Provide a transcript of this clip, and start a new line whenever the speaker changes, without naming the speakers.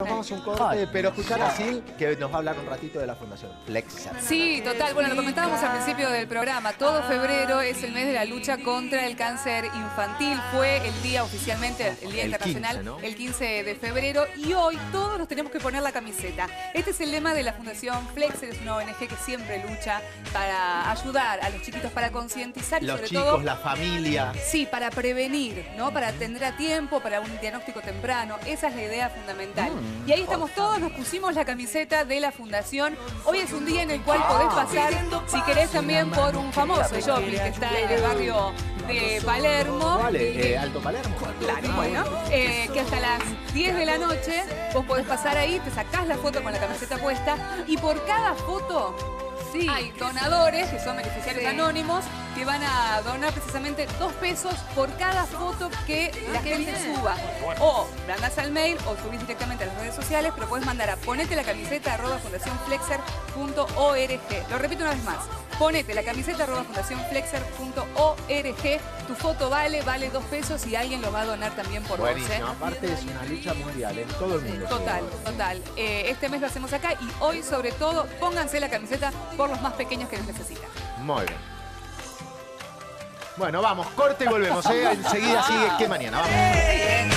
Nos vamos a un corte, pero escuchar a Sil, que nos va a hablar un ratito de la Fundación Flexa.
Sí, total. Bueno, lo comentábamos al principio del programa. Todo febrero es el mes de la lucha contra el cáncer infantil. Fue el día oficialmente, el Día
El
Internacional,
15, ¿no?
el 15 de febrero. Y hoy todos nos tenemos que poner la camiseta. Este es el lema de la Fundación Flexer. Es una ONG que siempre lucha para ayudar a los chiquitos, para concientizar y
Los
sobre
chicos,
todo...
la familia.
Sí, para prevenir, ¿no? Para atender a tiempo, para un diagnóstico temprano. Esa es la idea fundamental.
Mm,
y ahí estamos todos, nos pusimos la camiseta de la fundación. Hoy es un día en el cual podés pasar, si querés, también por un famoso shopping que está en el barrio de Palermo.
Vale, eh, Alto Palermo.
Claro, bueno, eh, que hasta las 10 de la noche vos podés pasar ahí, te sacás la foto con la camiseta puesta y por cada foto hay donadores, que son beneficiarios anónimos, que van a donar precisamente dos pesos por cada foto que la gente suba. O mandás al mail o subís directamente a las redes sociales, pero puedes mandar a ponete la camiseta arroba fundacionflexer.org. Lo repito una vez más. Ponete la camiseta arroba fundacionflexer.org. Tu foto vale, vale dos pesos y alguien lo va a donar también por vos. ¿eh?
Aparte es una lucha mundial en todo el mundo.
Total, total. Eh, este mes lo hacemos acá y hoy sobre todo pónganse la camiseta por los más pequeños que los necesitan.
Muy bien. Bueno, vamos, corte y volvemos. ¿eh? Enseguida sigue. ¿Qué mañana? Vamos.